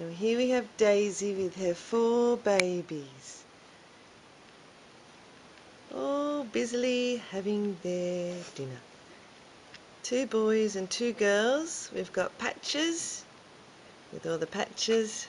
Now here we have Daisy with her four babies, all busily having their dinner. Two boys and two girls. We've got Patches with all the patches.